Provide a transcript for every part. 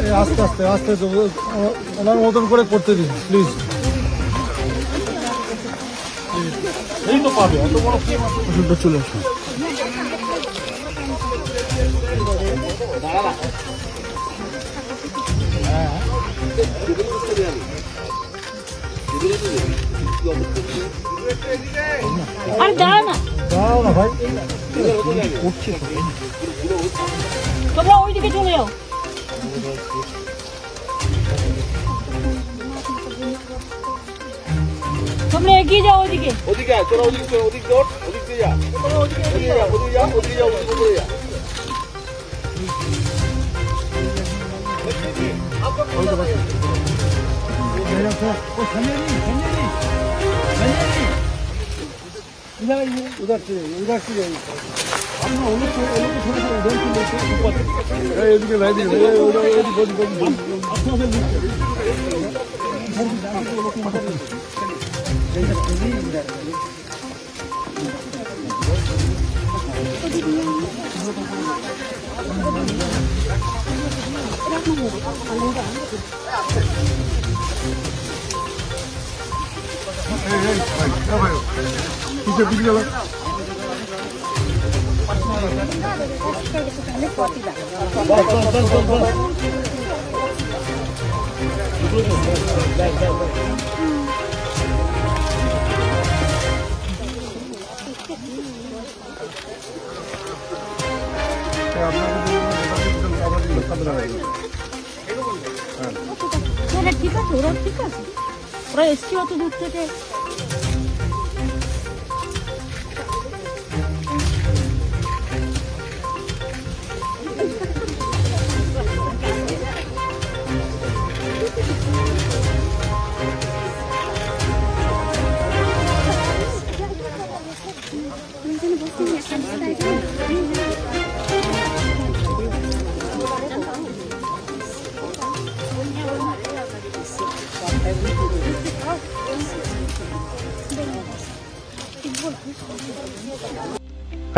এই আস্তে আস্তে আস্তে ওনার মতন করে করতে দিন প্লিজ এই তো পাবে এত বড় ওষুধটা চলে আসুন। আরে দাঁড়া না দাও না ভাই উঠছে তো। তোমরা ওইদিকে চলে যাও তোমরা এগিয়ে যাও ওইদিকে ওদিকে আয়, তোরা ওদিকে চল, ওদিক দৌড়, ওদিক দিয়ে যা। ওদিকে যা, ওদিকে যা, ওদিকে যা, 아까보다 여기까지 하겠습니다. पीछे पीछे चलो बस बस बस बस बस 돌아올때까 지. 그 래, 스키와도 못 되 게.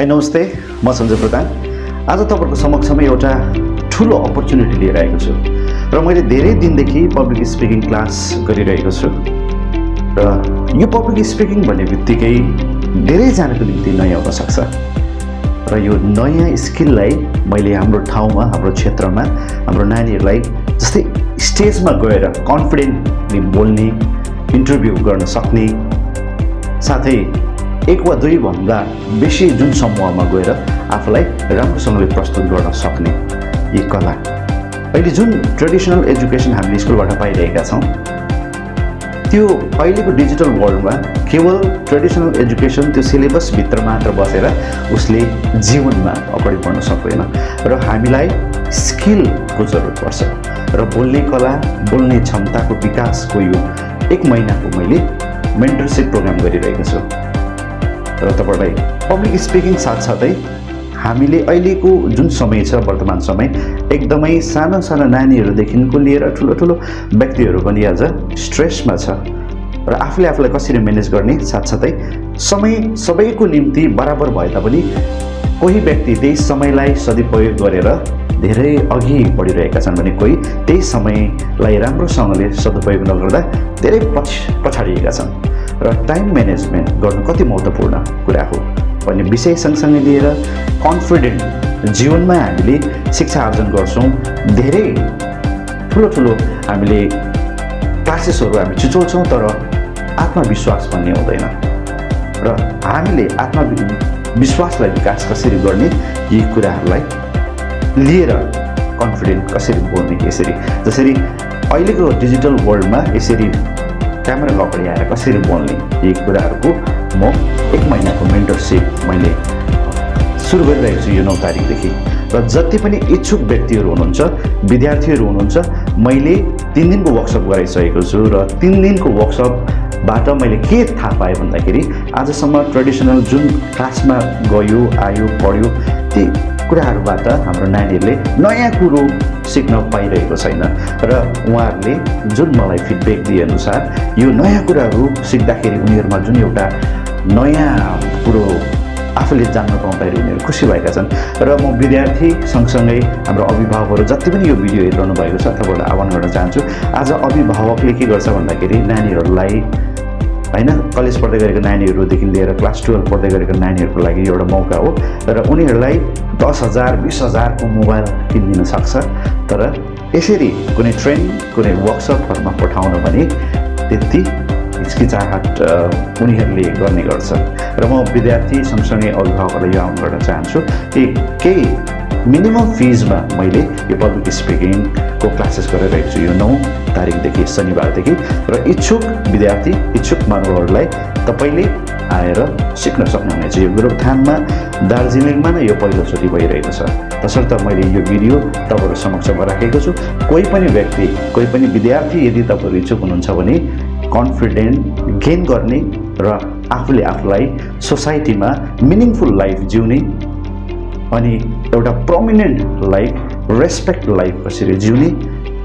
हाई नमस्ते म सञ्जय प्रधान। आज तपाईँहरूको समक्षमा एउटा ठुलो अपर्च्युनिटी लिएर आएको छु र मैले धेरै दिनदेखि पब्लिक स्पिकिङ क्लास गरिरहेको छु। र यो पब्लिक स्पिकिङ भन्ने बित्तिकै धेरैजनाको निम्ति नयाँ हुनसक्छ र यो नयाँ स्किललाई मैले हाम्रो ठाउँमा हाम्रो क्षेत्रमा हाम्रो नानीहरूलाई जस्तै स्टेजमा गएर कन्फिडेन्टली बोल्ने इन्टरभ्यू गर्न सक्ने साथै एक वा दुईभन्दा बेसी जुन समूहमा गएर आफूलाई राम्रोसँगले प्रस्तुत गर्न सक्ने यी कला। अहिले जुन ट्रेडिसनल एजुकेसन हामीले स्कुलबाट पाइरहेका छौँ त्यो अहिलेको डिजिटल वर्ल्डमा केवल ट्रेडिसनल एजुकेसन त्यो सिलेबसभित्र मात्र बसेर उसले जीवनमा अगाडि बढ्न सक्दैन र हामीलाई स्किलको जरुरत पर्छ र बोल्ने कला बोल्ने क्षमताको विकासको यो एक महिनाको मैले मेन्टरसिप प्रोग्राम गरिरहेको छु। र तपाईँलाई पब्लिक स्पिकिङ साथसाथै हामीले अहिलेको जुन समय छ वर्तमान समय एकदमै सानो सानो नानीहरूदेखिको लिएर ठुलो ठुलो व्यक्तिहरू पनि आज स्ट्रेसमा छ र आफूले आफूलाई कसरी म्यानेज गर्ने साथसाथै समय सबैको निम्ति बराबर भए तापनि कोही व्यक्ति त्यही समयलाई सदुपयोग गरेर धेरै अघि बढिरहेका छन् भने कोही त्यही समयलाई राम्रोसँगले सदुपयोग नगर्दा धेरै पछि पछाडिएका छन्। र टाइम म्यानेजमेन्ट गर्नु कति महत्त्वपूर्ण कुरा हो भन्ने विषय सँगसँगै लिएर कन्फिडेन्ट जीवनमा हामीले शिक्षा आर्जन गर्छौँ। धेरै ठुलो ठुलो हामीले क्लासेसहरू हामी चिचोल्छौँ तर आत्मविश्वास भन्ने हुँदैन। र हामीले आत्मविश्वासलाई विकास कसरी गर्ने यी कुराहरूलाई लिएर कन्फिडेन्ट कसरी बोल्ने यसरी। जसरी अहिलेको डिजिटल वर्ल्डमा यसरी क्यामेरा अगाडि आएर कसरी बोल्ने यी कुराहरूको म एक महिनाको मेन्टरसिप मैले सुरु गरिरहेको छु यो नौ तारिकदेखि र जति पनि इच्छुक व्यक्तिहरू हुनुहुन्छ विद्यार्थीहरू हुनुहुन्छ मैले तिन दिनको वर्कसप गराइसकेको छु र तिन दिनको वर्कसपबाट मैले के थाहा पाएँ भन्दाखेरि आजसम्म ट्रेडिसनल जुन क्लासमा गयो आयो पढ्यो ती कुराहरूबाट हाम्रो नानीहरूले नयाँ कुरो सिक्न पाइरहेको छैन। र उहाँहरूले जुन मलाई फिडब्याक दिएअनुसार यो नयाँ कुराहरू सिक्दाखेरि उनीहरूमा जुन एउटा नयाँ कुरो आफूले जान्न पाउँदाखेरि उनीहरू खुसी भएका छन्। र म विद्यार्थी सँगसँगै हाम्रो अभिभावकहरू जति पनि यो भिडियो हेरिरहनु भएको छ तपाईँलाई आह्वान गर्न चाहन्छु। आज अभिभावकले के गर्छ भन्दाखेरि नानीहरूलाई होइन? कलेज पढ्दै गरेको नानीहरूदेखि लिएर क्लास टुवेल्भ पढ्दै गरेको नानीहरूको लागि एउटा मौका हो। र उनीहरूलाई दस हजार बिस हजारको मोबाइल किनिदिन सक्छ। तर यसरी कुनै ट्रेनिङ कुनै वर्कसपहरूमा पठाउन भने त्यति हिचकिचाहट उनीहरूले गर्ने गर्छन्। र म विद्यार्थी सँगसँगै अभिभावकहरूलाई यो आह्वान गर्न चाहन्छु कि केही मिनिमम फिजमा मैले यो पब्लिक स्पिकिङको क्लासेस गरिरहेको छु यो नौ शनिबारदेखि र इच्छुक विद्यार्थी इच्छुक मानवहरूलाई तपाईँले आएर सिक्न सक्नुहुनेछ। यो गोरुबथानमा दार्जिलिङमा नै यो पहिलोचोटि भइरहेको छ। तसर्थ मैले यो भिडियो तपाईँहरू समक्षमा राखेको छु। कोही पनि व्यक्ति कोही पनि विद्यार्थी यदि तपाईँहरू इच्छुक हुनुहुन्छ भने कन्फिडेन्ट गेन गर्ने र आफूले आफूलाई सोसाइटीमा मिनिङफुल लाइफ जिउने अनि एउटा प्रोमिनेन्ट लाइफ रेस्पेक्ट लाइफ कसरी जिउने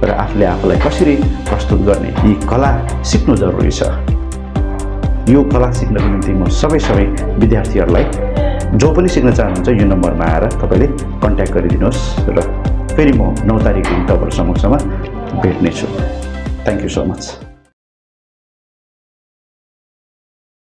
र आफूले आफूलाई कसरी प्रस्तुत गर्ने यी कला सिक्नु जरुरी छ। यो कला सिक्नको निम्ति म सबै सबै विद्यार्थीहरूलाई जो पनि सिक्न चाहनुहुन्छ यो नम्बरमा आएर तपाईँले कन्ट्याक्ट गरिदिनुहोस् र फेरि म नौ तारिकदेखि तपाईँहरू समक्षमा भेट्नेछु। Thank you so much